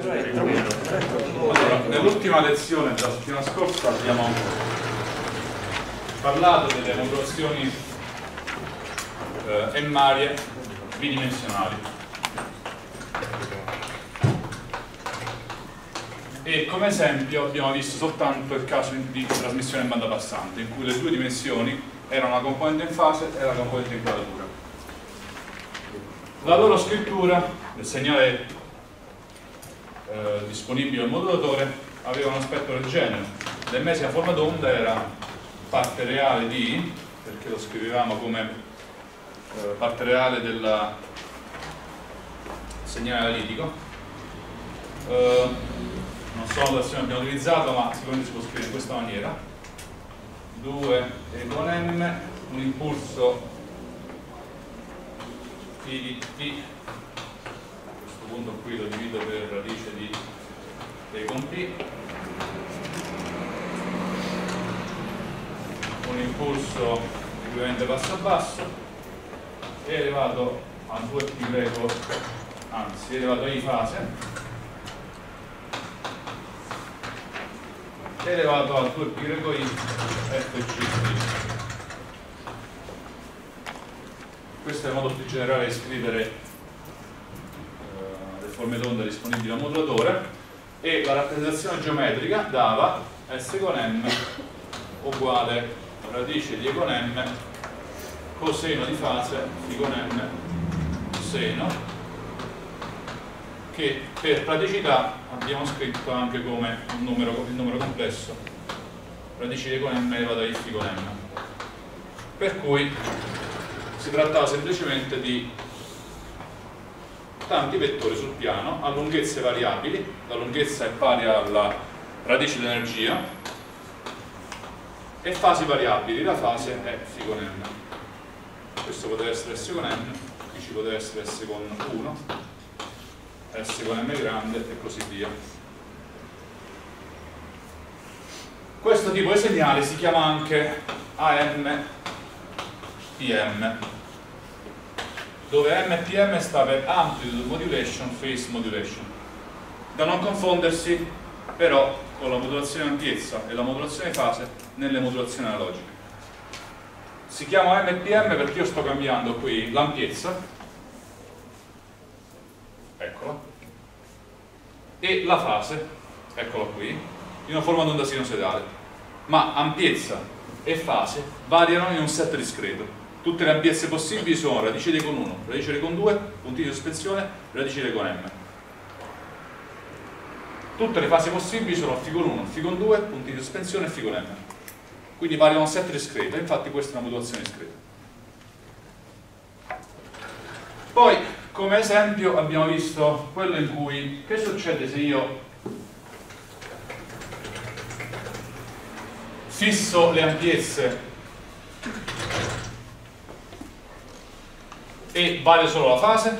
Allora, nell'ultima lezione della settimana scorsa abbiamo parlato delle modulazioni eh, emmarie bidimensionali. E come esempio abbiamo visto soltanto il caso di trasmissione in banda passante in cui le due dimensioni erano la componente in fase e la componente in quadratura. La loro scrittura del segnale eh, disponibile al modulatore aveva un aspetto del genere. L'ennesima forma d'onda era parte reale di perché lo scrivevamo come eh, parte reale del segnale analitico. Eh, non so la notazione abbiamo utilizzato ma sicuramente si può scrivere in questa maniera. 2 e con m un impulso di t punto qui lo divido per radice di E con P un impulso equivalente basso a basso. E elevato a 2π greco anzi elevato a I fase. Elevato a 2π greco I FCD questo è il modo più generale di scrivere forme d'onda disponibili al modulatore e la rappresentazione geometrica dava S con m uguale radice di E con m coseno di fase Φ con m seno che per praticità abbiamo scritto anche come un numero, il numero complesso radice di E con m elevata a Φ con m. Per cui si trattava semplicemente di tanti vettori sul piano a lunghezze variabili, la lunghezza è pari alla radice dell'energia e fasi variabili, la fase è φ con n. Questo poteva essere S con n, qui ci poteva essere S con 1, S con m grande e così via. Questo tipo di segnale si chiama anche AM PM dove MPM sta per Amplitude Modulation Phase Modulation. Da non confondersi però con la modulazione ampiezza e la modulazione fase nelle modulazioni analogiche. Si chiama MPM perché io sto cambiando qui l'ampiezza. Eccola e la fase eccola qui in una forma d'onda sinusoidale ma ampiezza e fase variano in un set discreto tutte le ampiezze possibili sono radice di con 1, radice di con 2, puntini di sospensione, radice di con m. Tutte le fasi possibili sono φ con 1, φ con 2, puntini di sospensione e φ con m. Quindi variano un set discreto, infatti questa è una modulazione discreta. Poi, come esempio, abbiamo visto quello in cui che succede se io fisso le ampiezze e vale solo la fase.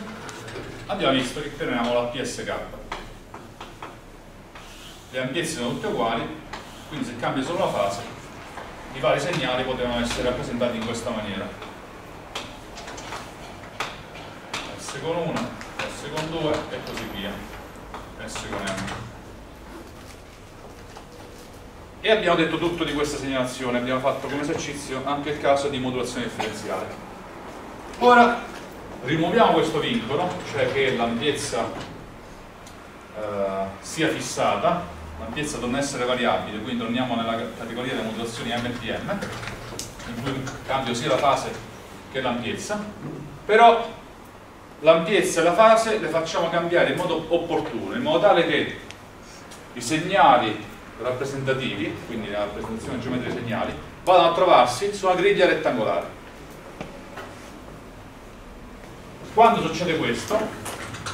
Abbiamo visto che teniamo la PSK le ampiezze sono tutte uguali quindi se cambia solo la fase i vari segnali potevano essere rappresentati in questa maniera. S con 1, S con 2 e così via. S con M. E abbiamo detto tutto di questa segnalazione. Abbiamo fatto come esercizio anche il caso di modulazione differenziale. Ora rimuoviamo questo vincolo, cioè che l'ampiezza eh, sia fissata, l'ampiezza a essere variabile, quindi torniamo nella categoria delle modulazioni MPM, in cui cambio sia la fase che l'ampiezza, però l'ampiezza e la fase le facciamo cambiare in modo opportuno, in modo tale che i segnali rappresentativi, quindi la rappresentazione geometrica dei segnali, vadano a trovarsi su una griglia rettangolare Quando succede questo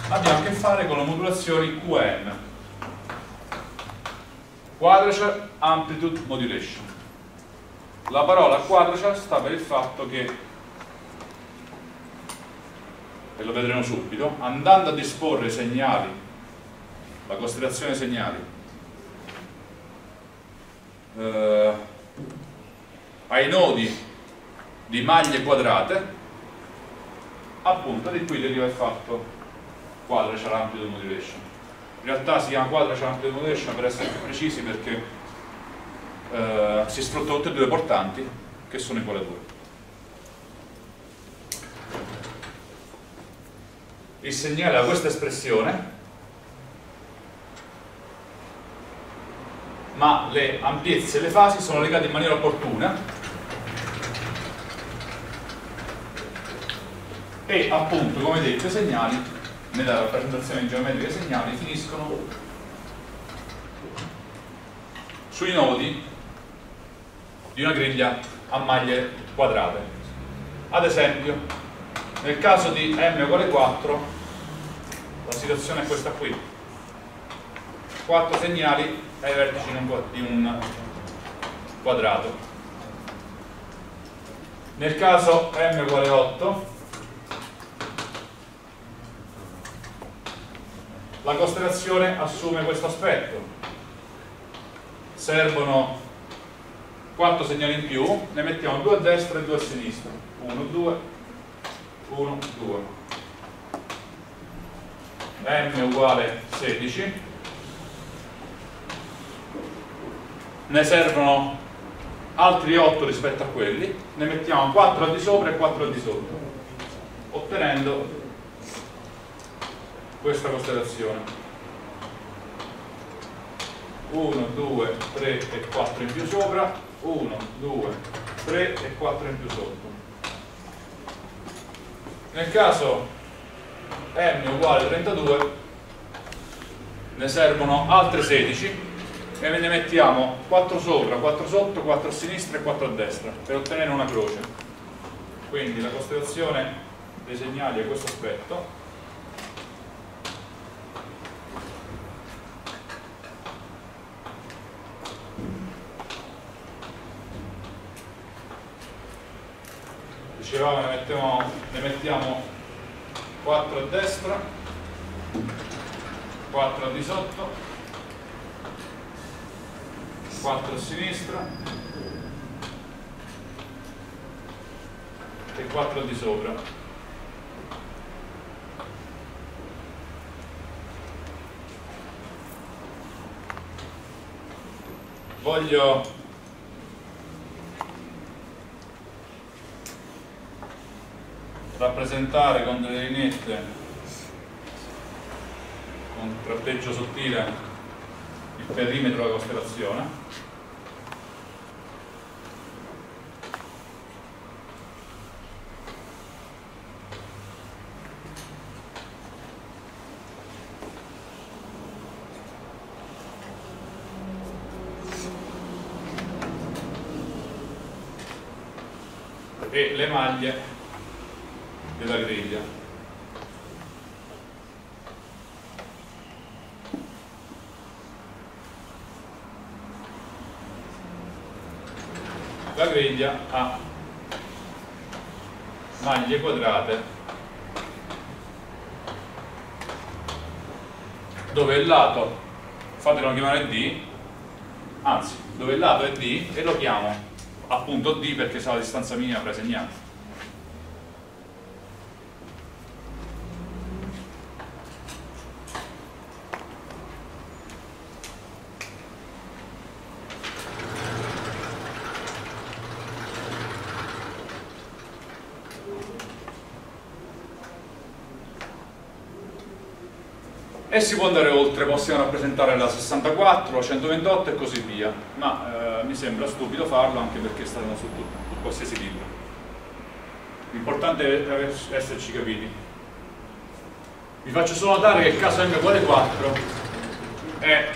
abbiamo a che fare con le modulazioni QM Quadrature Amplitude Modulation. La parola quadrature sta per il fatto che e lo vedremo subito andando a disporre segnali la costellazione dei segnali eh, ai nodi di maglie quadrate appunto di qui deriva il fatto quadrature amplitude modulation in realtà si chiama quadra channel modulation per essere più precisi perché eh, si sfruttano tutte e due le portanti che sono uguali a 2 il segnale a questa espressione ma le ampiezze e le fasi sono legate in maniera opportuna e appunto come detto i segnali nella rappresentazione geometrica dei segnali finiscono sui nodi di una griglia a maglie quadrate. Ad esempio nel caso di m uguale 4 la situazione è questa qui. 4 segnali ai vertici di un quadrato. Nel caso m uguale 8 la costellazione assume questo aspetto. Servono 4 segnali in più ne mettiamo 2 a destra e 2 a sinistra. 1, 2 1, 2 m uguale 16 ne servono altri 8 rispetto a quelli ne mettiamo 4 al di sopra e 4 al di sotto ottenendo questa costellazione. 1, 2, 3 e 4 in più sopra. 1, 2, 3 e 4 in più sotto. Nel caso m uguale 32 ne servono altre 16 e ne mettiamo 4 sopra, 4 sotto, 4 a sinistra e 4 a destra per ottenere una croce. Quindi la costellazione dei segnali è questo aspetto dicevamo ne mettiamo, ne mettiamo 4 a destra 4 di sotto 4 a sinistra e 4 di sopra. Voglio rappresentare con delle lineette con tratteggio sottile il perimetro della costellazione. E le maglie della griglia. La griglia ha maglie quadrate. Dove il lato, fatelo chiamare D, anzi, dove il lato è D e lo chiamo. Appunto D perché sarà la distanza minima presegnata. E si può andare oltre, possiamo rappresentare la 64, la 128 e così via, ma eh, mi sembra stupido farlo anche perché stanno su, su qualsiasi libro. L'importante è esserci capiti. Vi faccio solo notare che il caso m uguale 4 è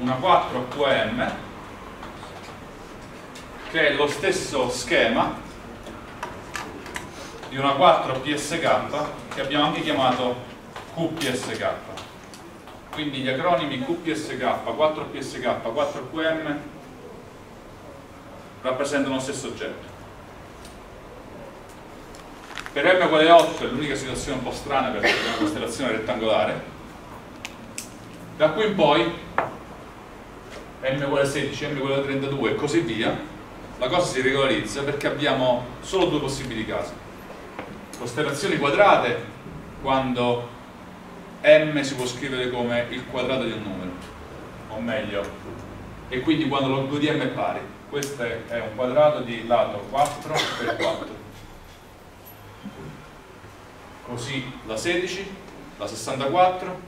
una 4 QM che è lo stesso schema di una 4 PSK che abbiamo anche chiamato QPSK quindi gli acronimi QPSK, 4PSK, 4QM rappresentano lo stesso oggetto. Per M uguale 8 è l'unica situazione un po' strana perché è una costellazione rettangolare. Da qui in poi M uguale 16, M uguale 32 e così via la cosa si regolarizza perché abbiamo solo due possibili casi. Costellazioni quadrate quando m si può scrivere come il quadrato di un numero, o meglio, e quindi quando log 2 di m è pari, questo è un quadrato di lato 4 per 4. Così la 16, la 64,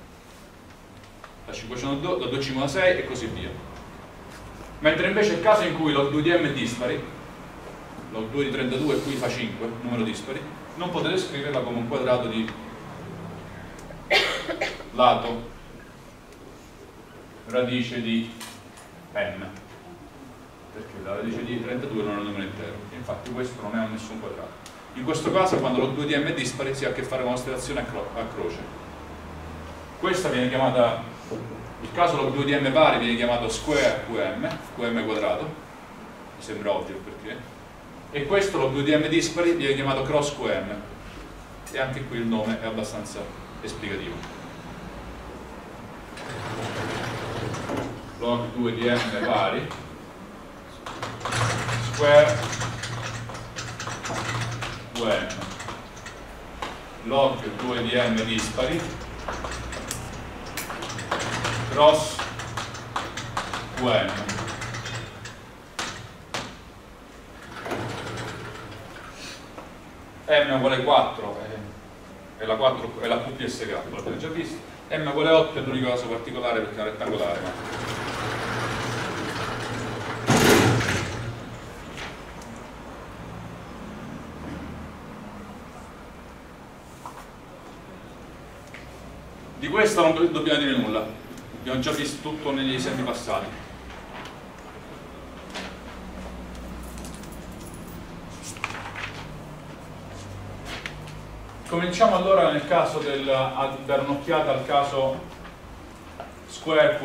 la 502, la 256 e così via. Mentre invece il caso in cui log 2 di m è dispari, log 2 di 32 qui fa 5, numero dispari, non potete scriverla come un quadrato di lato. Radice di m perché la radice di 32 non è un numero intero. Infatti questo non è un nessun quadrato. In questo caso quando lo 2 di è dispari si ha a che fare con un'osterazione a croce. Questa viene chiamata il caso log 2 di m pari viene chiamato square qm qm quadrato. Mi sembra ovvio perché. E questo log 2 di m dispari viene chiamato cross qm e anche qui il nome è abbastanza esplicativo log 2 di m pari square qm log 2 di m dispari. Cross qm m. Uguale 4 è, la, 4, è la QPSK, l'avete già visto. M uguale 8 è l'unico caso particolare perché è rettangolare questo non dobbiamo dire nulla, abbiamo già visto tutto negli esempi passati. Cominciamo allora nel caso del, a dare un'occhiata al caso square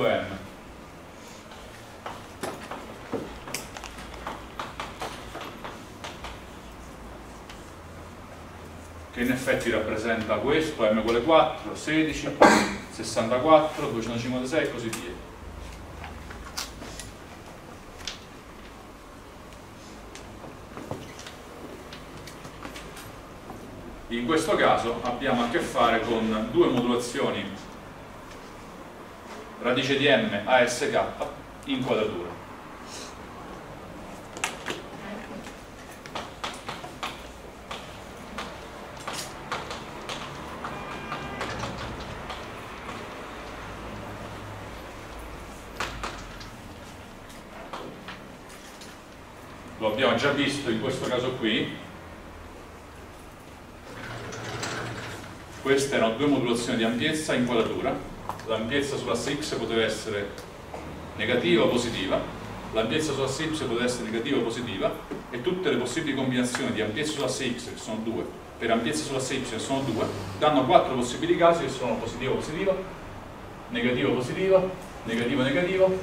che in effetti rappresenta questo, m uguale 4, 16, 64, 256 e così via. In questo caso abbiamo a che fare con due modulazioni radice di m ASK in quadratura. lo abbiamo già visto in questo caso qui. Queste erano due modulazioni di ampiezza in quadratura. L'ampiezza sull'asse x poteva essere negativa o positiva. L'ampiezza sull'asse y poteva essere negativa o positiva. E tutte le possibili combinazioni di ampiezza sull'asse x che sono due per ampiezza sull'asse y che sono due danno quattro possibili casi che sono positivo positivo negativo positivo negativo negativo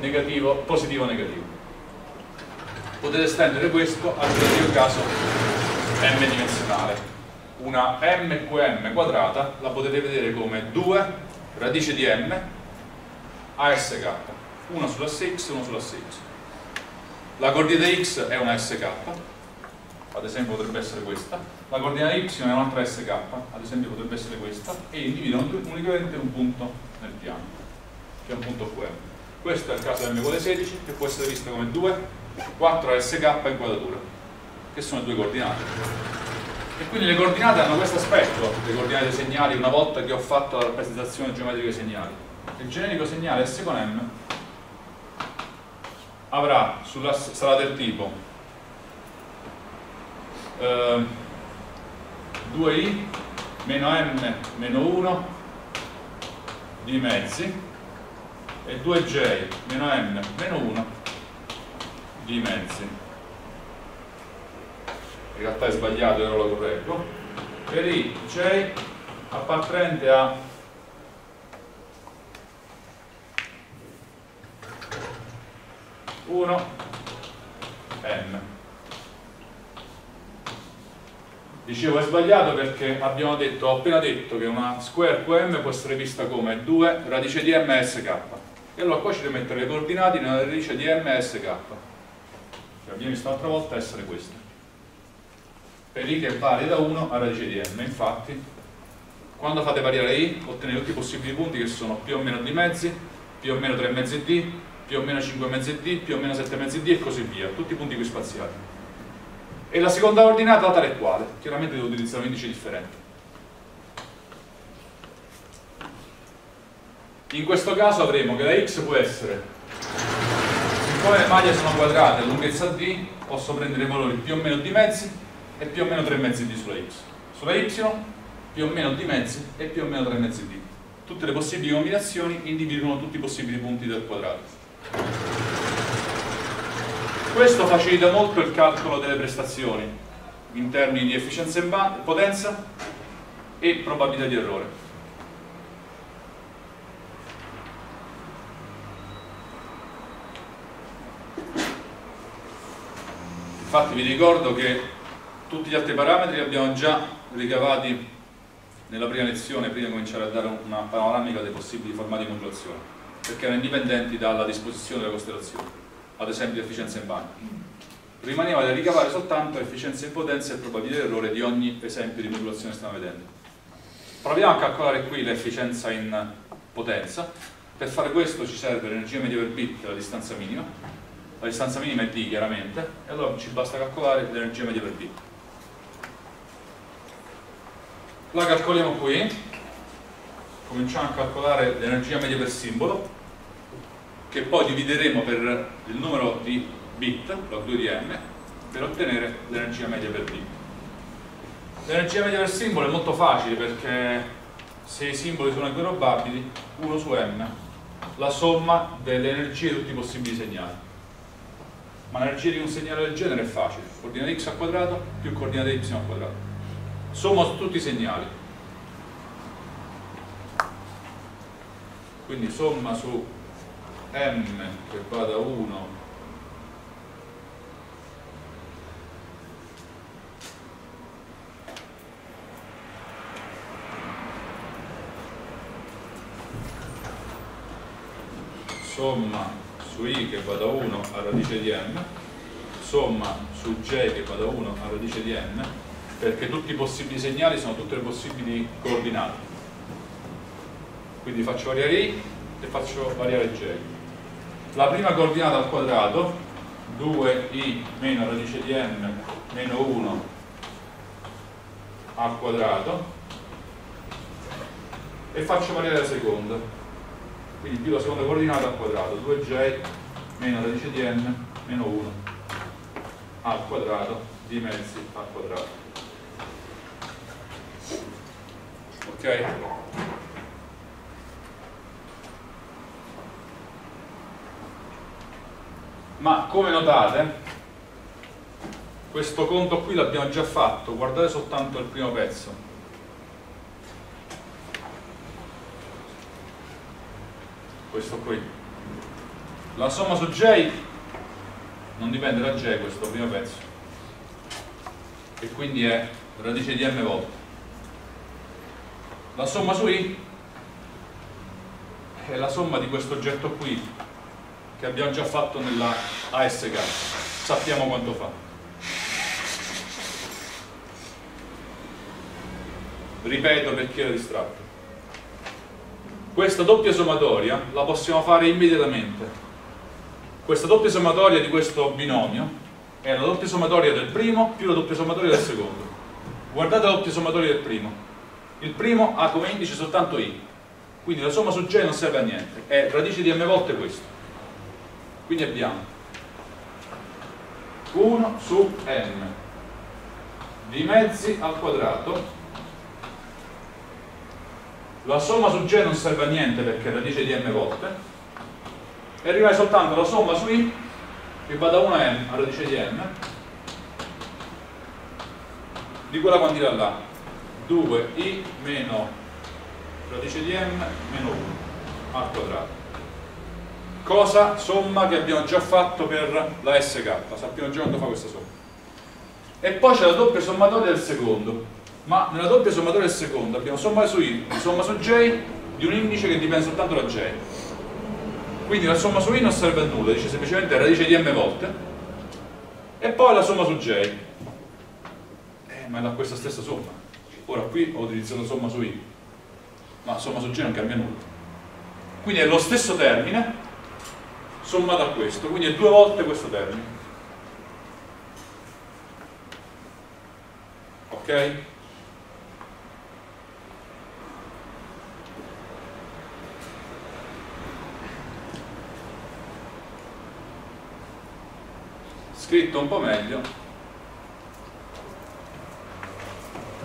negativo positivo negativo potete estendere questo al relativo caso m dimensionale. Una mqm quadrata la potete vedere come 2 radice di m ask una sull'asse x e una sull'asse y la coordinata x è una sk ad esempio potrebbe essere questa. La coordinata y è un'altra sk ad esempio potrebbe essere questa. E individuano unicamente un punto nel piano che è un punto qm. Questo è il caso m uguale 16 che può essere visto come 2 4 SK in quadratura, che sono due coordinate. E quindi le coordinate hanno questo aspetto, le coordinate segnali, una volta che ho fatto la rappresentazione geometrica dei segnali. Il generico segnale S con M avrà sulla, sarà del tipo eh, 2i meno m meno 1 di mezzi e 2j meno m meno 1 di mezzi in realtà è sbagliato, ora lo correggo. Per i j appartenente a uno m. Dicevo è sbagliato perché abbiamo detto, ho appena detto che una square qm può essere vista come 2 radice di m sk e allora qua ci devo mettere le coordinate nella radice di m sk che abbiamo visto l'altra volta essere questa. Per i che è pari da 1 a radice di m infatti quando fate variare i ottenete tutti i possibili punti che sono più o meno d mezzi più o meno 3 mezzi d più o meno 5 mezzi d più o meno 7 mezzi d e così via. Tutti i punti qui spaziali e la seconda ordinata tale e quale. Chiaramente devo utilizzare un indice differente. In questo caso avremo che la x può essere siccome le maglie sono quadrate lunghezza d posso prendere i valori più o meno d mezzi e più o meno 3 mezzi d sulla y. Sulla y più o meno d mezzi e più o meno 3 mezzi d. Tutte le possibili combinazioni individuano tutti i possibili punti del quadrato. Questo facilita molto il calcolo delle prestazioni in termini di efficienza in potenza e probabilità di errore infatti vi ricordo che tutti gli altri parametri li abbiamo già ricavati nella prima lezione prima di cominciare a dare una panoramica dei possibili formati di modulazione perché erano indipendenti dalla disposizione delle costellazioni ad esempio efficienza in bagno. Rimaneva da ricavare soltanto efficienza in potenza e probabilità di errore di ogni esempio di modulazione che stiamo vedendo. Proviamo a calcolare qui l'efficienza in potenza. Per fare questo ci serve l'energia media per bit la distanza minima la distanza minima è d chiaramente. E allora ci basta calcolare l'energia media per d. La calcoliamo qui. Cominciamo a calcolare l'energia media per simbolo che poi divideremo per il numero di bit log 2 di m per ottenere l'energia media per bit l'energia media per simbolo è molto facile perché se i simboli sono probabili 1 su m la somma delle energie di tutti i possibili segnali ma l'energia di un segnale del genere è facile. Coordinata x al quadrato più coordinata y al quadrato. Somma tutti i segnali. Quindi somma su m che va da 1 somma su i che va da 1 a radice di m, somma su j che va da 1 a radice di m, perché tutti i possibili segnali sono tutte le possibili coordinate. Quindi faccio variare i e faccio variare j. La prima coordinata al quadrato, 2i meno radice di m meno 1 al quadrato, e faccio variare la seconda quindi più la seconda coordinata al quadrato 2j meno radice di n meno 1 al quadrato di mezzi al quadrato ok? ma come notate questo conto qui l'abbiamo già fatto guardate soltanto il primo pezzo questo qui. La somma su j non dipende da j questo primo pezzo. E quindi è radice di m volte la somma su i è la somma di questo oggetto qui che abbiamo già fatto nella ASK sappiamo quanto fa. Ripeto per chi era distratto questa doppia sommatoria la possiamo fare immediatamente. Questa doppia sommatoria di questo binomio è la doppia sommatoria del primo più la doppia sommatoria del secondo. Guardate la doppia sommatoria del primo. Il primo ha come indice soltanto i, quindi la somma su j non serve a niente, è radice di m volte questo. Quindi abbiamo 1 su m di mezzi al quadrato la somma su G non serve a niente perché è radice di m volte. E rimane soltanto la somma su I che va da 1 a m a radice di m di quella quantità là. 2i meno radice di m meno 1 al quadrato. Cosa? somma che abbiamo già fatto per la SK sappiamo già quando fa questa somma. E poi c'è la doppia sommatoria del secondo ma nella doppia sommatoria del secondo abbiamo somma su i, somma su j di un indice che dipende soltanto da j quindi la somma su i non serve a nulla, dice semplicemente radice di m volte e poi la somma su j eh, ma è da questa stessa somma ora qui ho utilizzato somma su i ma somma su G non cambia nulla. Quindi è lo stesso termine sommato a questo, quindi è due volte questo termine. Ok? Scritto un po' meglio,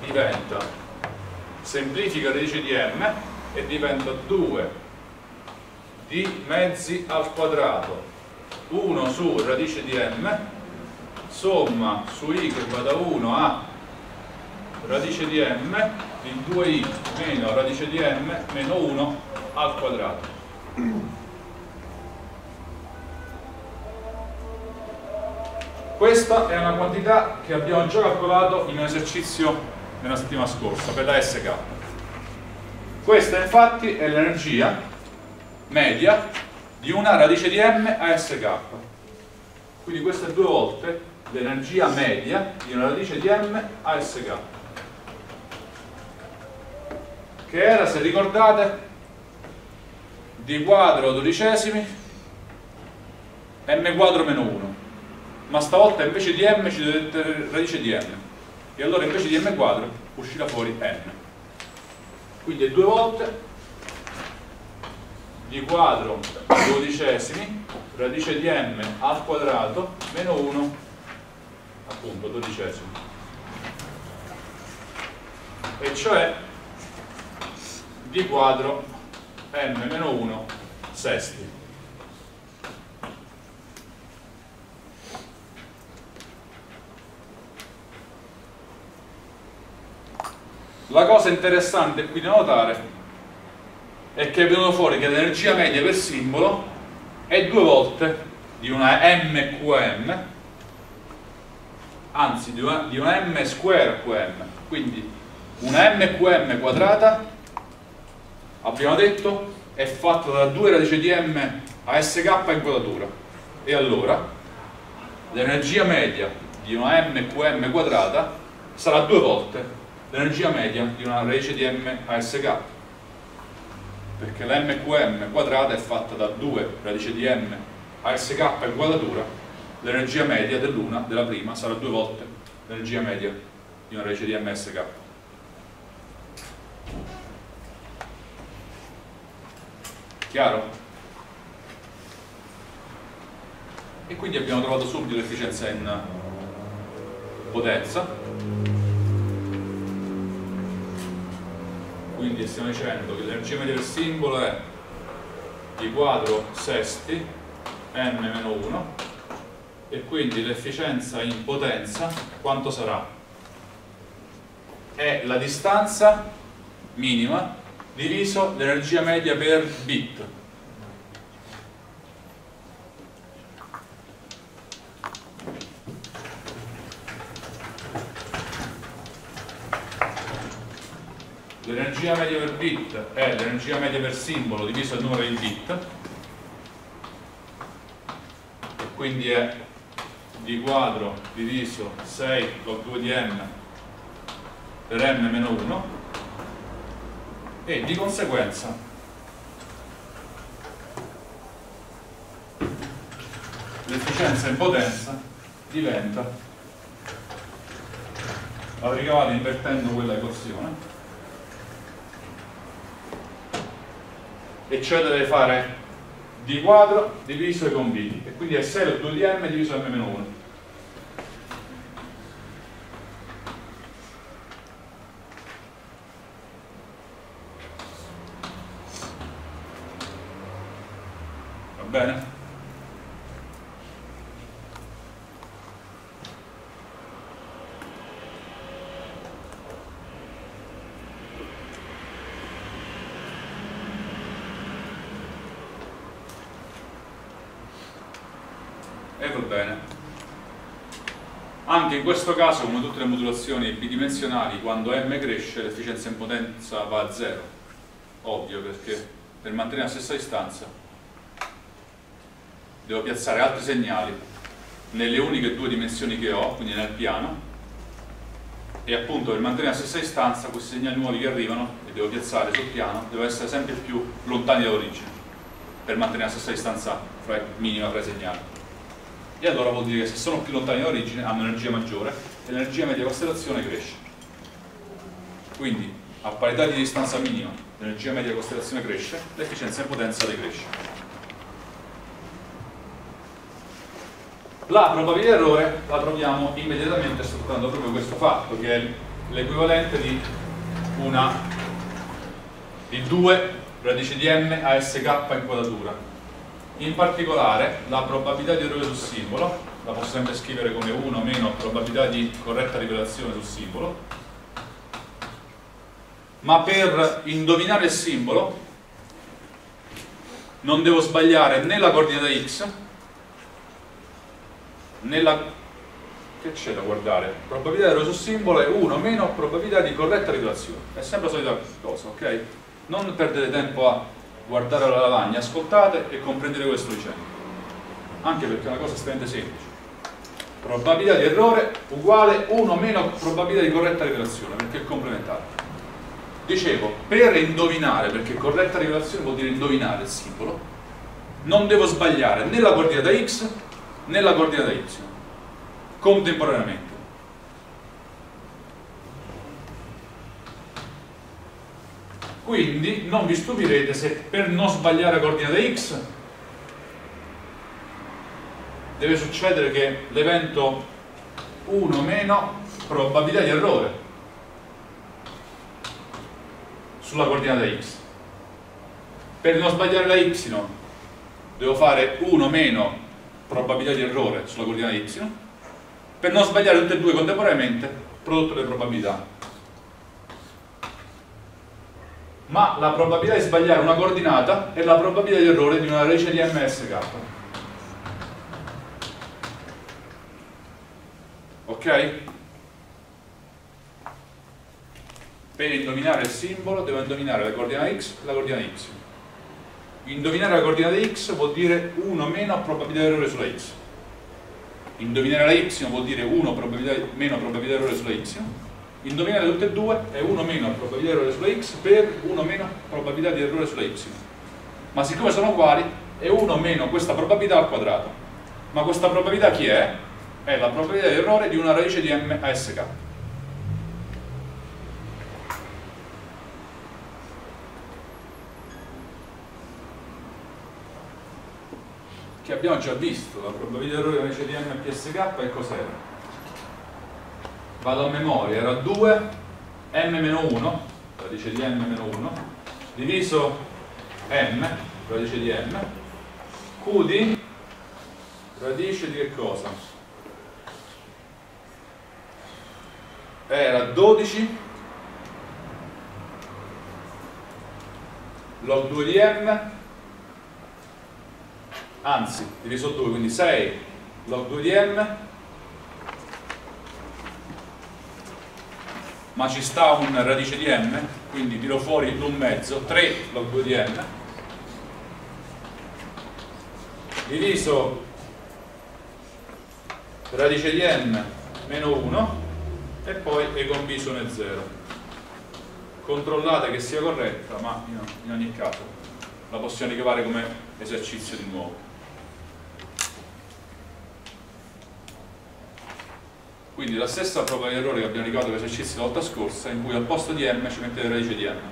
diventa, semplifica radice di m e diventa 2 di mezzi al quadrato. 1 su radice di m somma su i che va da 1 a radice di m di 2i meno radice di m meno 1 al quadrato questa è una quantità che abbiamo già calcolato in un esercizio nella settimana scorsa per la SK questa infatti è l'energia media di una radice di m a sk. Quindi questa è due volte l'energia media di una radice di m a sk. Che era, se ricordate, di quadro dodicesimi m quadro meno 1. Ma stavolta invece di m ci dovete radice di m. E allora invece di m quadro uscirà fuori n. Quindi è due volte di quadro dodicesimi radice di m al quadrato meno 1 appunto dodicesimi e cioè di quadro m meno 1 sesti la cosa interessante qui da notare è che venuto fuori che l'energia media per simbolo è due volte di una MQM anzi di una, di una M square QM quindi una MQM quadrata abbiamo detto è fatta da due radici di M a SK in quadratura. E allora l'energia media di una MQM quadrata sarà due volte l'energia media di una radice di M a SK perché la MQM quadrata è fatta da 2 radice di m a sk in quadratura. L'energia media dell'una, della prima, sarà due volte l'energia media di una radice di m sk chiaro? e quindi abbiamo trovato subito l'efficienza in potenza quindi stiamo dicendo che l'energia media del simbolo è di quadro sesti n-1 e quindi l'efficienza in potenza quanto sarà? è la distanza minima diviso l'energia media per bit l'energia media per bit è l'energia media per simbolo diviso il numero di bit. E quindi è d quadro diviso 6 log 2 di m per m meno 1 e di conseguenza l'efficienza in potenza diventa la ricavata invertendo quella equazione e cioè deve fare d quadro diviso con b e quindi è 6 2 di m diviso m-1 va bene? Anche in questo caso, come tutte le modulazioni bidimensionali, quando m cresce l'efficienza in potenza va a zero. Ovvio, perché per mantenere la stessa distanza devo piazzare altri segnali nelle uniche due dimensioni che ho, quindi nel piano, e appunto per mantenere la stessa distanza questi segnali nuovi che arrivano che devo piazzare sul piano devono essere sempre più lontani dall'origine per mantenere la stessa distanza fra, minima fra i segnali. E allora vuol dire che se sono più lontani dall'origine hanno energia maggiore e l'energia media di costellazione cresce. Quindi a parità di distanza minima l'energia media di costellazione cresce, l'efficienza in potenza decresce. La probabilità di errore la troviamo immediatamente sfruttando proprio questo fatto, che è l'equivalente di una di 2 radice di m a sk in quadratura. In particolare la probabilità di errore sul simbolo, la posso sempre scrivere come 1 meno probabilità di corretta rivelazione sul simbolo, ma per indovinare il simbolo non devo sbagliare né la coordinata x nella che c'è da guardare? Probabilità di errore su simbolo è 1 meno probabilità di corretta rivelazione. È sempre la solita cosa, ok? Non perdete tempo a guardare la lavagna, ascoltate e comprendete quello che sto dicendo. Anche perché è una cosa estremamente semplice. Probabilità di errore uguale 1 meno probabilità di corretta rivelazione, perché è complementare. Dicevo, per indovinare, perché corretta rivelazione vuol dire indovinare il simbolo, non devo sbagliare né la coordinata x nella coordinata y contemporaneamente quindi non vi stupirete se per non sbagliare la coordinata x deve succedere che l'evento 1 meno probabilità di errore sulla coordinata x. Per non sbagliare la y devo fare 1 meno probabilità di errore sulla coordinata y. Per non sbagliare tutte e due contemporaneamente prodotto le probabilità ma la probabilità di sbagliare una coordinata è la probabilità di errore di una radice di MSK ok? per indovinare il simbolo devo indovinare la coordinata x e la coordinata y Indovinare la coordinata x vuol dire 1 meno probabilità di errore sulla x. Indovinare la y vuol dire 1 probabilità, meno probabilità di errore sulla y. Indovinare tutte e due è 1 meno probabilità di errore sulla x per 1 meno probabilità di errore sulla y. Ma siccome sono uguali, è 1 meno questa probabilità al quadrato. Ma questa probabilità chi è? È la probabilità di errore di una radice di m a sk. che abbiamo già visto, la probabilità di errore della CDM PSK e cos'era? Vado a memoria, era 2 m-1, radice di m-1, diviso m, radice di m, q di radice di che cosa? Era 12 log 2 di m anzi diviso 2 quindi 6 log 2 di m ma ci sta un radice di m quindi tiro fuori un mezzo 3 log 2 di m. Diviso. Radice di m meno 1 e poi e con b sono 0 controllate che sia corretta ma in ogni caso la possiamo ricavare come esercizio di nuovo Quindi la stessa prova di errore che abbiamo ricordato l'esercizio la volta scorsa, in cui al posto di m ci mettete radice di m.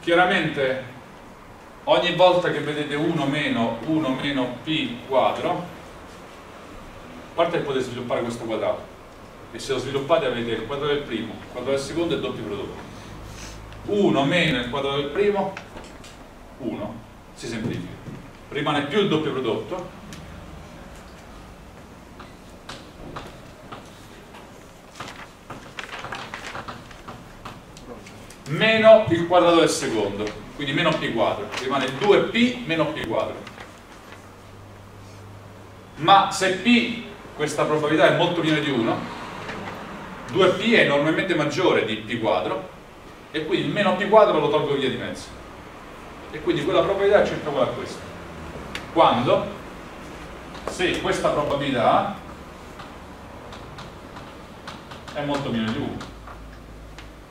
Chiaramente ogni volta che vedete 1 meno 1 meno p quadro, parte che potete sviluppare questo quadrato, e se lo sviluppate avete il quadrato del primo, il quadrato del secondo e il doppio prodotto. 1 meno il quadrato del primo, 1 si semplifica. Rimane più il doppio prodotto. Meno il quadrato del secondo quindi meno p quadro. Rimane 2p meno p quadro. Ma se p questa probabilità è molto minore di 1 2p è enormemente maggiore di p quadro e quindi il meno p quadro lo tolgo via di mezzo e quindi quella probabilità è circa uguale a questa. Quando se questa probabilità è molto meno di 1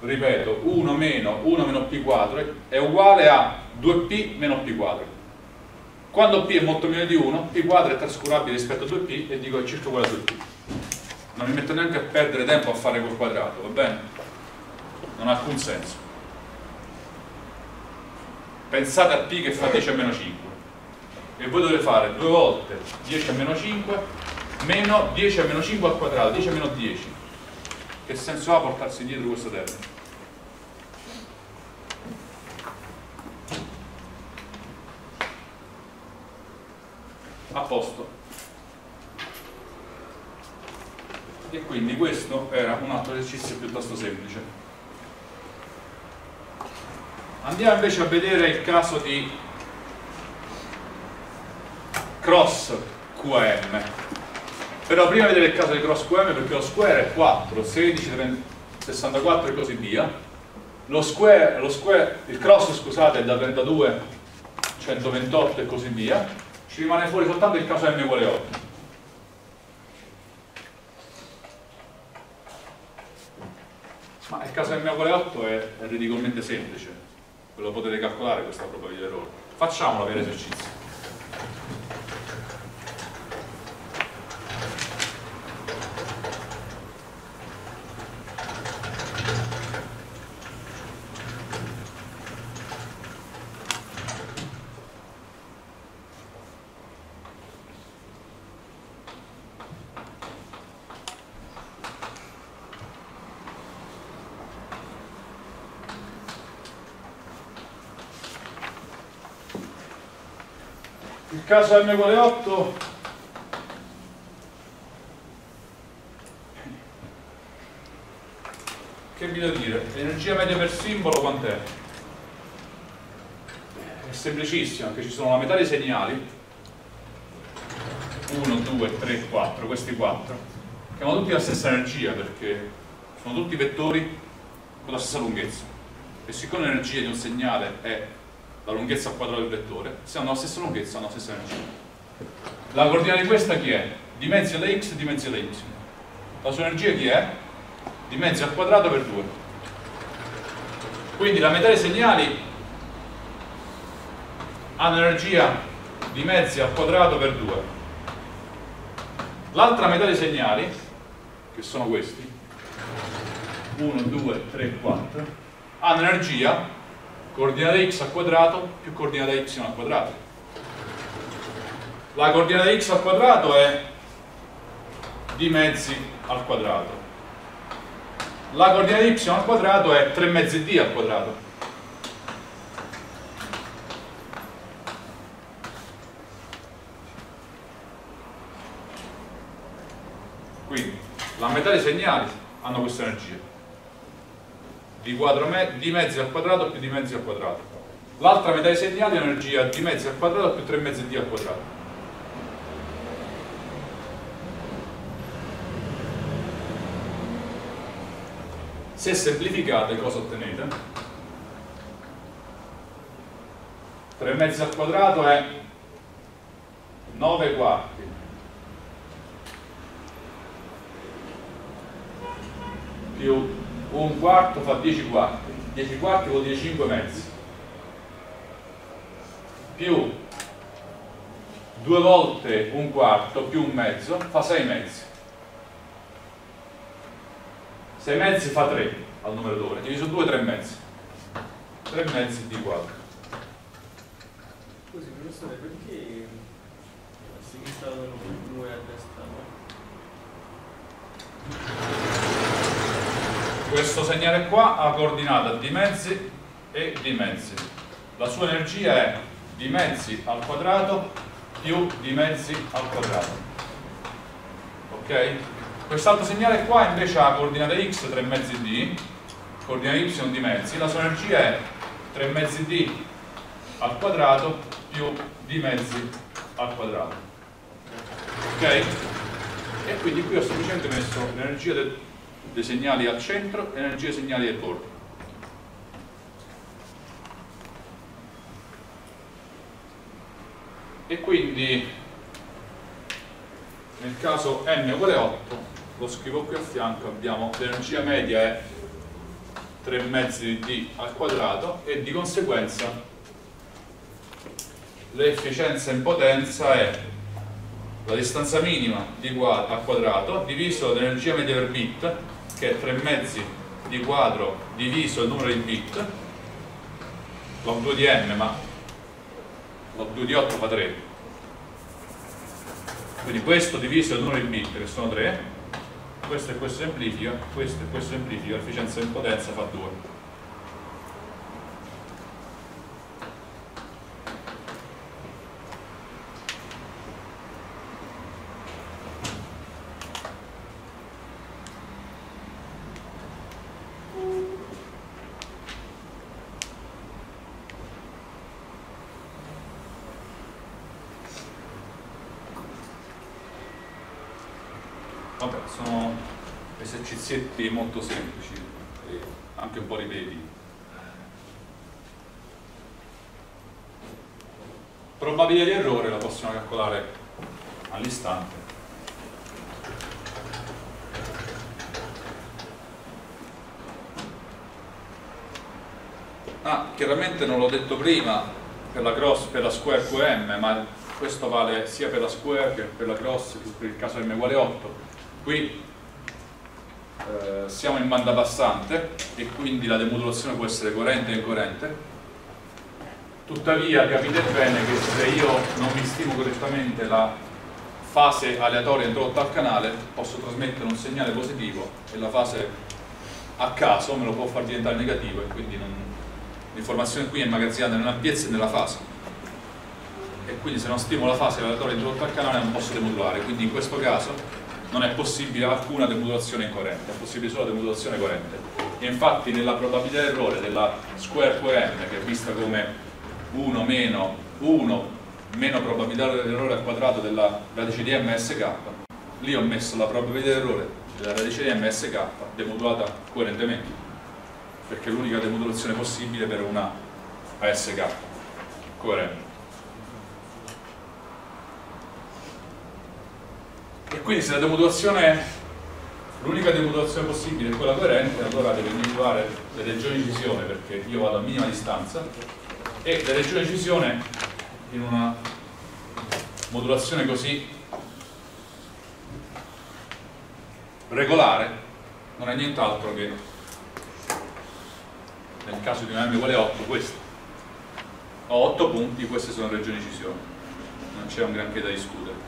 ripeto 1 meno 1 meno p quadro è uguale a 2p meno p quadro quando p è molto meno di 1 p quadro è trascurabile rispetto a 2p e dico è circa uguale a 2p non mi metto neanche a perdere tempo a fare col quadrato va bene? non ha alcun senso pensate a p che fa 10 a meno 5 e voi dovete fare due volte 10 a meno 5 meno 10 a meno 5 al quadrato 10 a meno 10 che senso ha portarsi dietro questo termine? a posto. E quindi questo era un altro esercizio piuttosto semplice andiamo invece a vedere il caso di cross QM però prima di vedere il caso di cross QM perché lo square è 4, 16, 30, 64 e così via lo square, lo square, il cross scusate è da 32 128 e così via ci rimane fuori soltanto il caso m uguale 8 ma il caso m uguale 8 è, è ridicolmente semplice lo potete calcolare questa probabilità di errore. Facciamolo per esercizio caso m uguale 8 che vi devo dire? l'energia media per simbolo quant'è? è semplicissima perché ci sono la metà dei segnali 1, 2, 3, 4 questi 4 che hanno tutti la stessa energia perché sono tutti vettori con la stessa lunghezza e siccome l'energia di un segnale è la lunghezza al quadrato del vettore, se hanno la stessa lunghezza hanno la stessa energia. La coordinata di questa chi è? Di mezzi alla x e di mezzi alla y. La sua energia chi è? Di mezzi al quadrato per 2. Quindi la metà dei segnali hanno energia di mezzi al quadrato per 2. L'altra metà dei segnali, che sono questi, 1, 2, 3, 4, hanno energia coordinata x al quadrato più coordinata y al quadrato. La coordinata x al quadrato è d mezzi al quadrato. La coordinata y al quadrato è 3 mezzi d al quadrato. Quindi la metà dei segnali hanno questa energia di, me di mezzi al quadrato più di mezzi al quadrato. L'altra metà dei segnali è energia di mezzi al quadrato più 3 mezzi d al quadrato. Se semplificate cosa ottenete? 3 mezzi al quadrato è 9 quarti più un quarto fa 10 quarti. 10 quarti vuol dire 5 mezzi. Più due volte un quarto più un mezzo fa 6 mezzi. 6 mezzi fa 3 al numeratore diviso 2 3 mezzi. 3 mezzi di 4 scusi professore perché a sinistra meno 2 a destra no? Questo segnale qua ha coordinata di mezzi e di mezzi. La sua energia è di mezzi al quadrato più di mezzi al quadrato. Ok? quest'altro segnale qua invece ha coordinata x 3 mezzi d coordinata y di mezzi. La sua energia è 3 mezzi d al quadrato più di mezzi al quadrato. Ok? e quindi qui ho semplicemente messo l'energia del dei segnali al centro e energia segnali ai bordi. E quindi nel caso n uguale 8 lo scrivo qui a fianco abbiamo l'energia media è 3 mezzi di d al quadrato e di conseguenza l'efficienza in potenza è la distanza minima di al quadrato diviso l'energia media per bit che è 3 mezzi di quadro diviso il numero di bit log 2 di n ma log 2 di 8 fa 3 quindi questo diviso il numero di bit che sono 3 questo e questo semplifica questo e questo semplifica l'efficienza in potenza fa 2 esercizietti molto semplici e anche un po' ripetitivi. Probabilità di errore la possiamo calcolare all'istante. Ah, chiaramente non l'ho detto prima per la, cross, per la square QM, ma questo vale sia per la square che per la cross che per il caso m uguale 8. Qui eh, siamo in banda passante e quindi la demodulazione può essere coerente e incoerente tuttavia capite bene che se io non mi stimo correttamente la fase aleatoria introdotta al canale posso trasmettere un segnale positivo e la fase a caso me lo può far diventare negativo e quindi l'informazione qui è immagazzinata nell'ampiezza e nella fase. E quindi se non stimo la fase aleatoria introdotta al canale non posso demodulare. Quindi in questo caso non è possibile alcuna demodulazione incoerente, è possibile solo la demodulazione coerente. E infatti nella probabilità d'errore della square QM, che è vista come 1 meno 1 meno probabilità dell'errore al quadrato della radice di MSK, lì ho messo la probabilità d'errore della radice di MSK demodulata coerentemente, perché è l'unica demodulazione possibile per una ASK coerente. E quindi se la demodulazione l'unica demodulazione possibile è quella coerente allora devo individuare le regioni di incisione perché io vado a minima distanza e le regioni di incisione in una modulazione così regolare non è nient'altro che nel caso di una m uguale 8 questo ho 8 punti, queste sono le regioni di incisione. Non c'è un granché da discutere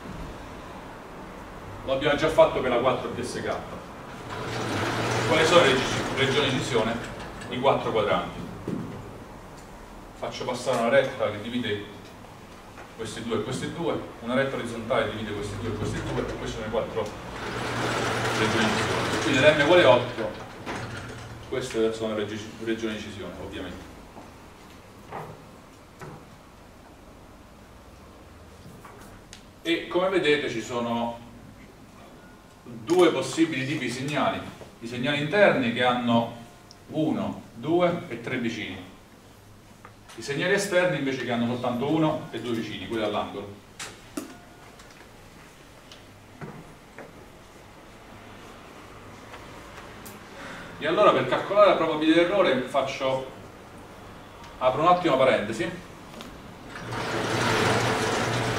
lo abbiamo già fatto per la 4 PSK quali sono le regioni di incisione? i quattro quadranti? Faccio passare una retta che divide questi due e questi due una retta orizzontale divide questi due e questi due e queste sono le quattro regioni di incisione quindi l'M uguale 8 queste sono le regioni di incisione ovviamente. E come vedete ci sono due possibili tipi di segnali, i segnali interni che hanno 1, 2 e 3 vicini, i segnali esterni invece che hanno soltanto 1 e 2 vicini, quelli all'angolo. E allora per calcolare la probabilità di errore faccio, apro un attimo parentesi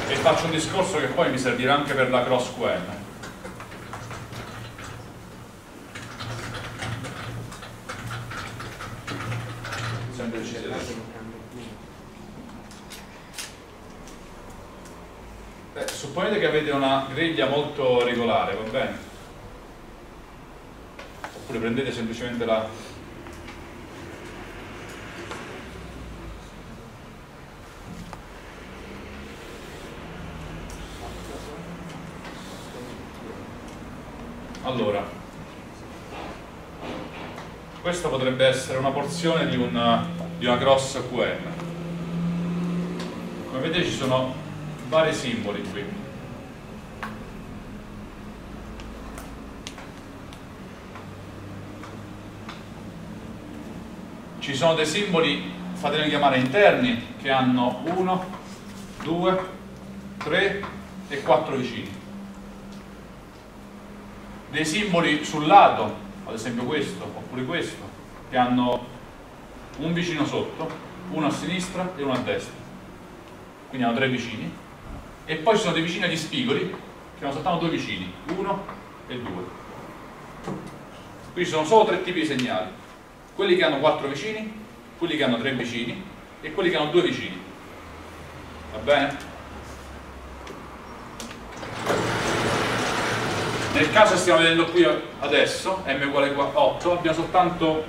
e faccio un discorso che poi mi servirà anche per la cross QM. Beh, supponete che avete una griglia molto regolare, va bene? Oppure prendete semplicemente la... Allora, questa potrebbe essere una porzione di una, di una grossa QM. Come vedete ci sono vari simboli qui. Ci sono dei simboli, fateli chiamare interni, che hanno 1, 2, 3 e 4 vicini. dei simboli sul lato, ad esempio questo oppure questo, che hanno un vicino sotto, uno a sinistra e uno a destra. Quindi hanno tre vicini. E poi ci sono dei vicini agli spigoli, che hanno soltanto due vicini, uno e due. Qui ci sono solo tre tipi di segnali. Quelli che hanno quattro vicini, quelli che hanno tre vicini e quelli che hanno due vicini. Va bene? Nel caso che stiamo vedendo qui adesso, m uguale 8, abbiamo soltanto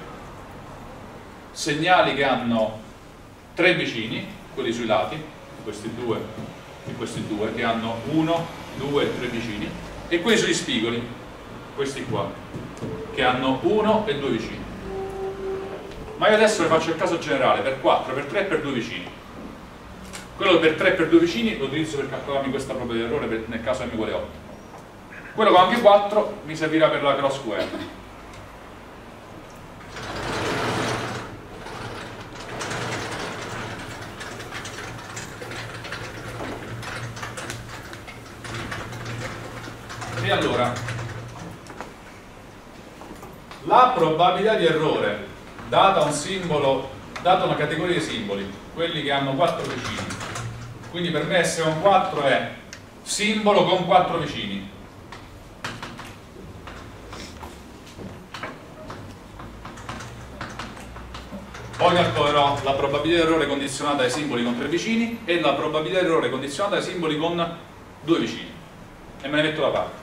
segnali che hanno tre vicini, quelli sui lati, questi due e questi due, che hanno uno, due, tre vicini, e quelli sugli spigoli, questi qua, che hanno uno e due vicini. Ma io adesso vi faccio il caso generale per 4, per 3 e per 2 vicini. Quello per 3 e per 2 vicini lo utilizzo per calcolarmi questa proprietà di errore nel caso m uguale 8 quello con anche 4 mi servirà per la cross square e allora la probabilità di errore data un simbolo data una categoria di simboli quelli che hanno 4 vicini. Quindi per me S14 è simbolo con 4 vicini. Poi calcolerò la probabilità di errore condizionata ai simboli con tre vicini e la probabilità di errore condizionata ai simboli con due vicini. E me ne metto da parte.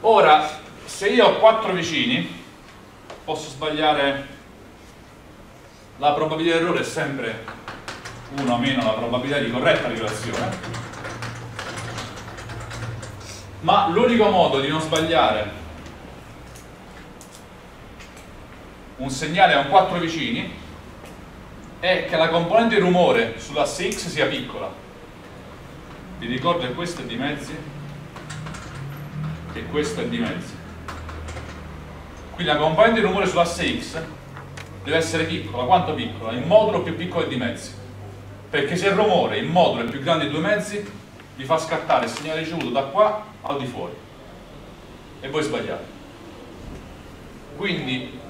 Ora, se io ho quattro vicini, posso sbagliare. La probabilità di errore è sempre 1 meno la probabilità di corretta rivelazione. Ma l'unico modo di non sbagliare un segnale con quattro vicini è che la componente rumore sull'asse x sia piccola. Vi ricordo che questo è di mezzi? E questo è di mezzi quindi la componente rumore sull'asse x deve essere piccola, quanto piccola? il modulo più piccolo di mezzi. Perché se il rumore, il modulo è più grande di due mezzi vi fa scattare il segnale ricevuto da qua al di fuori. E voi sbagliate. Quindi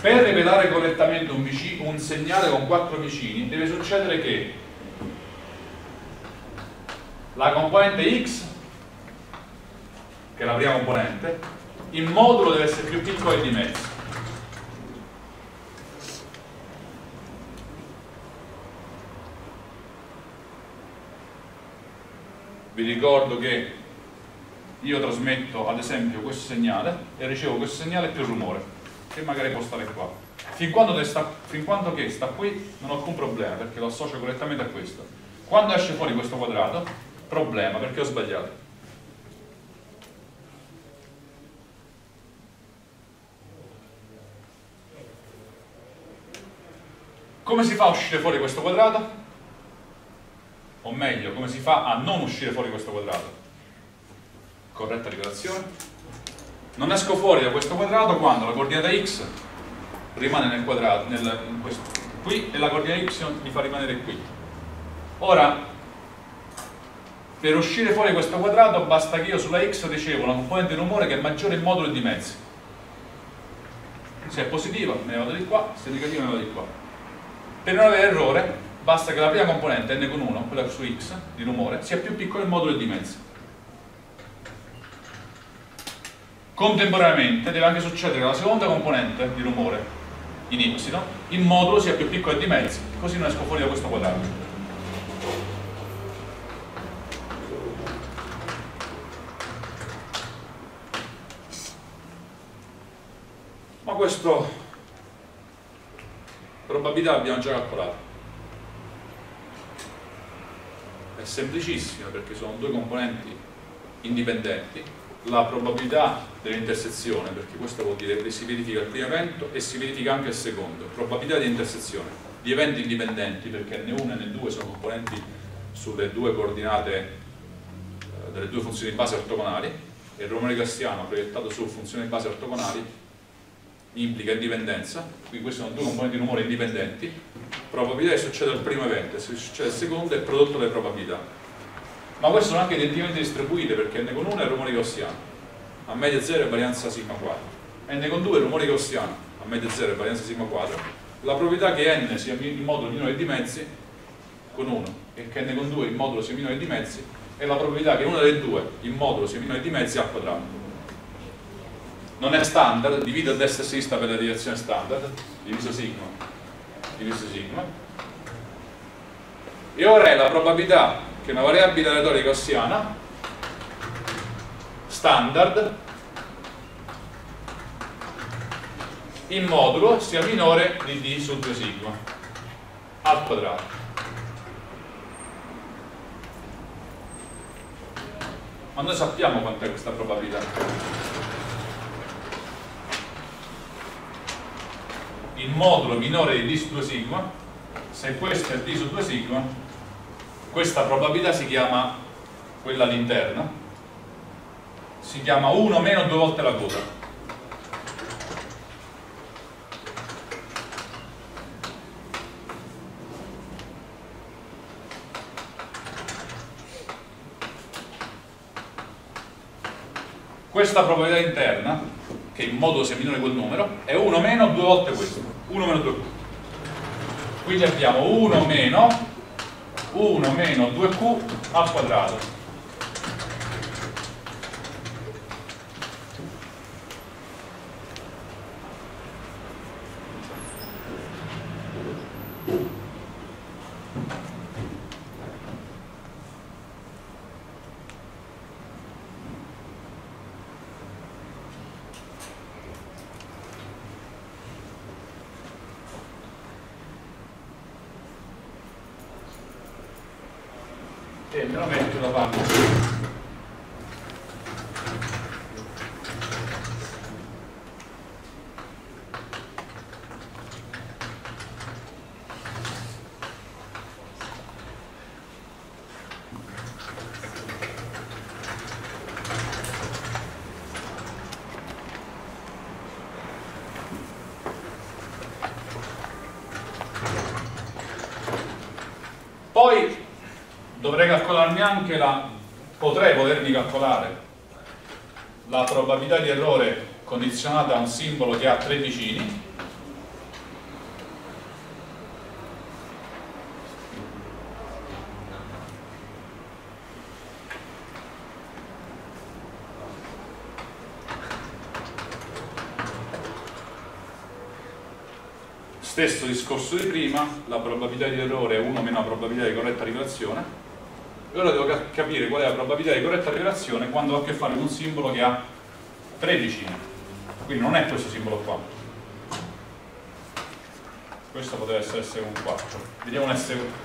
per rivelare correttamente un, vicino, un segnale con quattro vicini deve succedere che la componente x che è la prima componente il modulo deve essere più piccolo di mezzo vi ricordo che io trasmetto ad esempio questo segnale e ricevo questo segnale più rumore che magari può stare qua. Fin quando, sta, fin quando che sta qui non ho alcun problema perché lo associo correttamente a questo. Quando esce fuori questo quadrato, problema perché ho sbagliato. Come si fa a uscire fuori questo quadrato? O meglio, come si fa a non uscire fuori questo quadrato? Corretta rivelazione non esco fuori da questo quadrato quando la coordinata x rimane nel quadrato, nel, questo, qui e la coordinata y mi fa rimanere qui. Ora, per uscire fuori questo quadrato basta che io sulla x ricevo una componente di rumore che è maggiore il modulo di mezzi. Se è positiva me ne vado di qua, se è negativa me ne vado di qua. Per non avere errore basta che la prima componente n con 1, quella su x di rumore, sia più piccola il modulo di mezzi. Contemporaneamente deve anche succedere che la seconda componente di rumore in y, il modulo sia più piccolo di mezzi, così non esco fuori da questo quadrato. Ma questo probabilità l'abbiamo già calcolato. È semplicissimo perché sono due componenti indipendenti. La probabilità dell'intersezione, perché questo vuol dire che si verifica il primo evento e si verifica anche il secondo, probabilità di intersezione di eventi indipendenti, perché N1 e N2 sono componenti sulle due coordinate eh, delle due funzioni base ortogonali. E il rumore gassiano proiettato su funzioni base ortogonali implica indipendenza, quindi queste sono due componenti di rumore indipendenti, probabilità che succeda il primo evento se succede il secondo è il prodotto delle probabilità. Ma queste sono anche identicamente distribuite perché n con 1 è rumore gaussiano, a media 0 è varianza sigma quadro, n con 2 è rumore gaussiano, a media 0 è varianza sigma quadro, la proprietà che n sia in modulo minore di mezzi con 1 e che n con 2 in modulo sia minore di mezzi è la probabilità che una delle due in modulo sia minore di mezzi al quadrato non è standard, divido a destra e a sinistra per la direzione standard diviso sigma diviso sigma. E ora è la probabilità che una variabile aleatoria gaussiana standard in modulo sia minore di d su 2 sigma al quadrato. Ma noi sappiamo quant'è questa probabilità il modulo minore di d su 2 sigma se questo è d su 2 sigma questa probabilità si chiama quella all'interno si chiama 1 meno due volte la coda. Questa probabilità interna che in modo sia minore quel numero è 1 meno due volte questo. 1 meno 2 quindi abbiamo 1 meno 1 meno 2q al quadrato calcolarmi anche la potrei volermi calcolare la probabilità di errore condizionata a un simbolo che ha tre vicini. Stesso discorso di prima la probabilità di errore è 1 meno la probabilità di corretta rivelazione e ora devo capire qual è la probabilità di corretta rivelazione quando ho a che fare con un simbolo che ha tre vicini quindi non è questo simbolo qua. Questo potrebbe essere S con 4 vediamo un,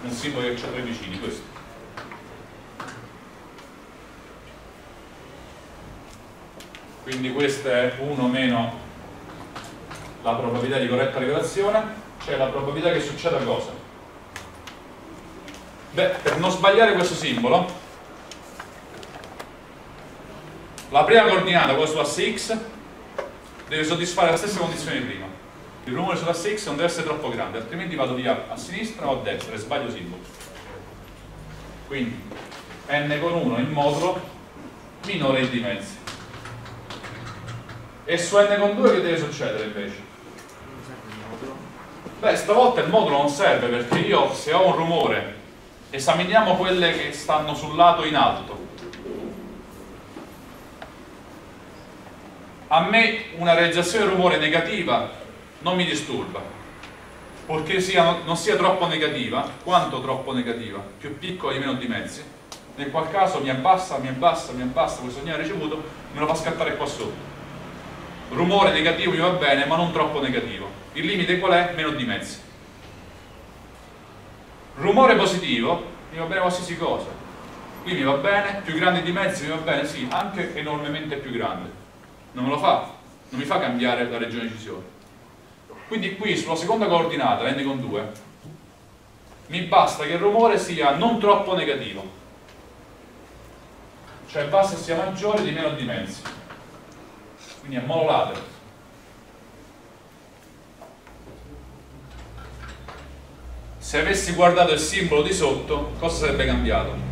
un simbolo che ha tre vicini questo. Quindi questo è 1 meno la probabilità di corretta rivelazione. Cioè la probabilità che succeda cosa? Beh, per non sbagliare questo simbolo, la prima coordinata, quella sull'asse x, deve soddisfare la stessa condizione di prima. Il rumore sull'asse x non deve essere troppo grande, altrimenti vado via a sinistra o a destra e sbaglio simbolo. Quindi n con 1 il modulo minore di mezzi. E su n con 2 che deve succedere invece? Beh, stavolta il modulo non serve perché io se ho un rumore esaminiamo quelle che stanno sul lato in alto. A me una realizzazione del rumore negativa non mi disturba purché sia, non sia troppo negativa quanto troppo negativa più piccola di meno di mezzi nel qual caso mi abbassa, mi abbassa, mi abbassa questo segnale ricevuto me lo fa scattare qua sotto. Rumore negativo mi va bene ma non troppo negativo. Il limite qual è? meno di mezzi rumore positivo mi va bene qualsiasi cosa. Qui mi va bene, più grande di mezzo mi va bene, sì, anche enormemente più grande. Non me lo fa, non mi fa cambiare la regione di decisione quindi qui sulla seconda coordinata, n con 2 mi basta che il rumore sia non troppo negativo. Cioè basta sia maggiore di meno di mezzi quindi è monolatere se avessi guardato il simbolo di sotto cosa sarebbe cambiato?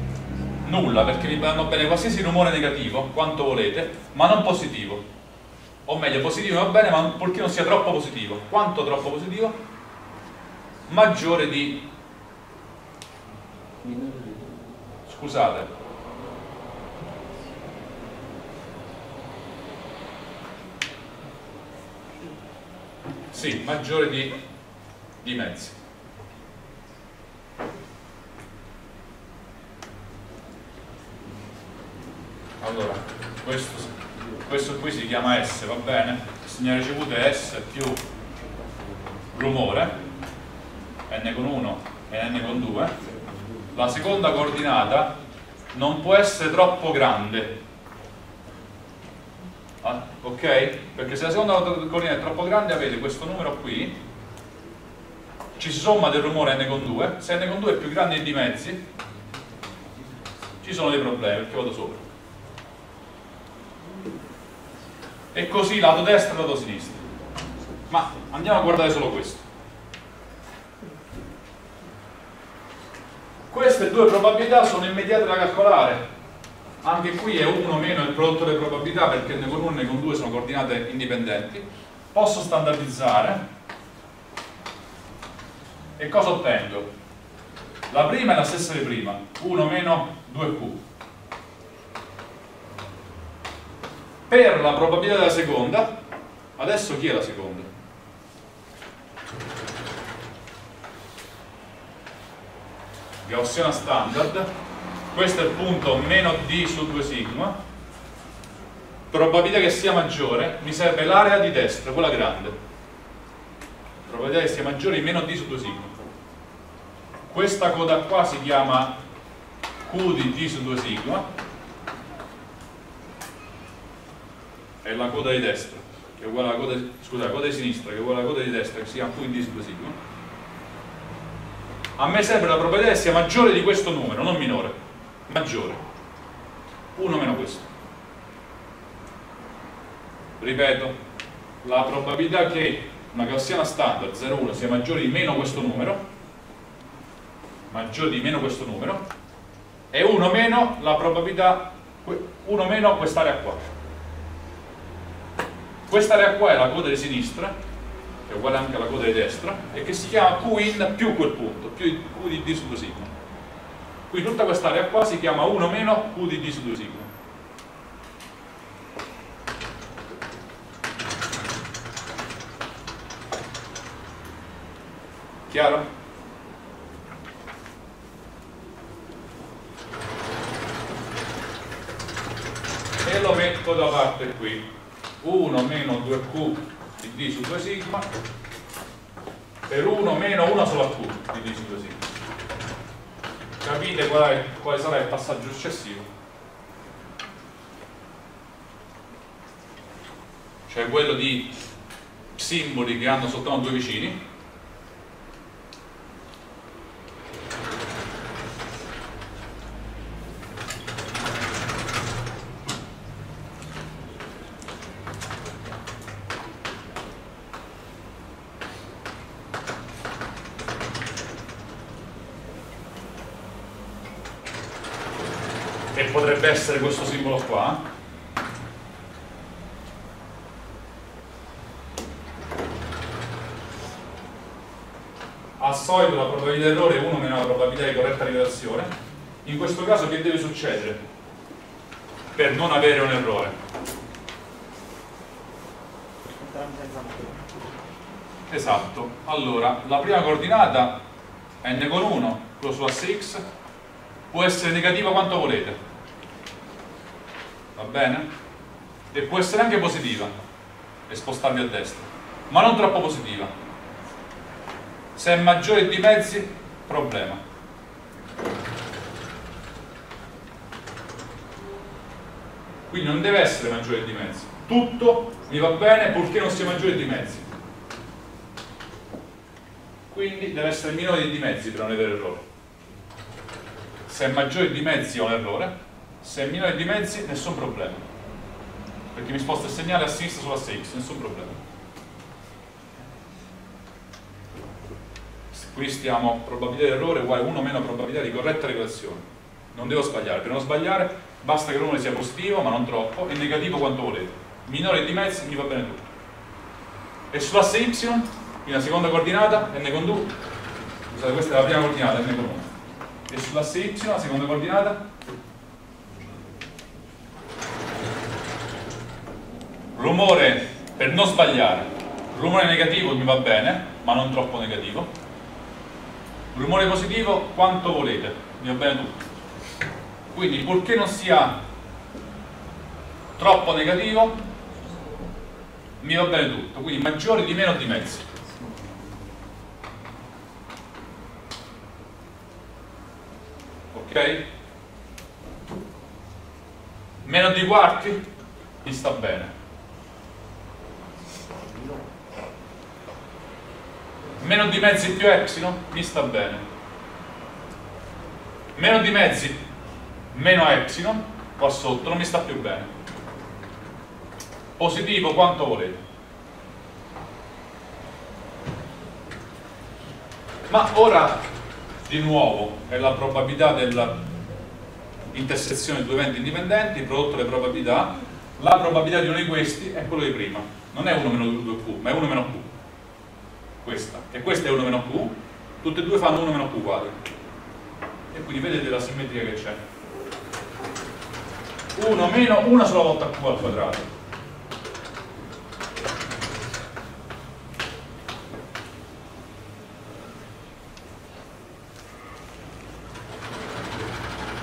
nulla perché mi vanno bene qualsiasi rumore negativo, quanto volete, ma non positivo. O meglio, positivo va bene, ma purché non sia troppo positivo. Quanto troppo positivo? Maggiore di... Scusate. Sì, maggiore di, di mezzi. Allora questo, questo qui si chiama S va bene? Il segnale ricevuto è S più rumore n con 1 e n con 2 la seconda coordinata non può essere troppo grande. Ah, ok? perché se la seconda coordinata è troppo grande avete questo numero qui. Ci si somma del rumore n con 2 se n con 2 è più grande di mezzi ci sono dei problemi perché vado sopra e così lato destro e lato sinistro. Ma andiamo a guardare solo questo. Queste due probabilità sono immediate da calcolare. Anche qui è 1 meno il prodotto delle probabilità perché ne con 1 e con 2 sono coordinate indipendenti. Posso standardizzare. E cosa ottengo? la prima è la stessa di prima. 1 meno 2q per la probabilità della seconda adesso chi è la seconda? Gaussiana standard questo è il punto meno d su 2 sigma. Probabilità che sia maggiore mi serve l'area di destra, quella grande. Probabilità che sia maggiore di meno d su 2 sigma. Questa coda qua si chiama q di d su 2 sigma è la coda di destra, che è uguale alla coda, di, scusa, la coda di sinistra, che è uguale alla coda di destra, che si chiama Q in D su 2 sigma, a me serve la probabilità che sia maggiore di questo numero, non minore, maggiore. 1 meno questo. Ripeto, la probabilità che una gaussiana standard 0,1 sia maggiore di meno questo numero, maggiore di meno questo numero, è 1 meno la probabilità, 1 meno quest'area qua. Questa area qua è la coda di sinistra, che è uguale anche alla coda di destra, e che si chiama Q in più quel punto, più Q di D su 2 sigma. Quindi tutta questa area qua si chiama 1 meno Q di D su 2 sigma. Chiaro? E lo metto da parte qui. 1 meno 2q di d su 2 sigma per 1 meno 1 solo a q di d su 2 sigma. Capite qual quale sarà il passaggio successivo? Cioè quello di simboli che hanno soltanto due vicini essere questo simbolo qua. Al solito la probabilità di errore è 1 meno la probabilità di corretta rivelazione in questo caso che deve succedere? Per non avere un errore. Esatto. Allora la prima coordinata n con 1 quello su asse x può essere negativa quanto volete bene? E può essere anche positiva e spostarvi a destra, ma non troppo positiva. Se è maggiore di mezzi, problema. Quindi non deve essere maggiore di mezzi. Tutto mi va bene purché non sia maggiore di mezzi. Quindi deve essere minore di mezzi per non avere errore. Se è maggiore di mezzi ho un errore, se è minore di mezzi nessun problema. Perché mi sposta il segnale a sinistra sull'asse x nessun problema. Qui stiamo probabilità di errore uguale 1 meno probabilità di corretta regolazione. Non devo sbagliare, per non sbagliare basta che il rumore sia positivo ma non troppo e negativo quanto volete, minore di mezzi mi va bene tutto. E sull'asse y, in la seconda coordinata, n con 2, scusate questa è la prima coordinata, n con 1, e sull'asse y, la seconda coordinata, rumore per non sbagliare, rumore negativo mi va bene, ma non troppo negativo, rumore positivo quanto volete, mi va bene tutto. Quindi purché non sia troppo negativo, mi va bene tutto, quindi maggiore di meno di mezzo. Ok? Meno di quarti mi sta bene. Meno di mezzi più epsilon mi sta bene. Meno di mezzi meno epsilon qua sotto non mi sta più bene positivo quanto volete. Ma ora, di nuovo, è la probabilità dell'intersezione di due eventi indipendenti, prodotto le probabilità, la probabilità di uno di questi è quello di prima, non è 1 meno 2q, ma è 1 meno q. Questa, e questa è 1 meno q, tutte e due fanno 1 meno q quadro. E quindi vedete la simmetria che c'è. 1 meno una sola volta q al quadrato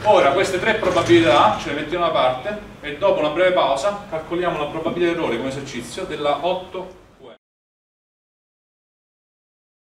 Ora queste tre probabilità ce le mettiamo da parte e dopo una breve pausa calcoliamo la probabilità di errore come esercizio della 8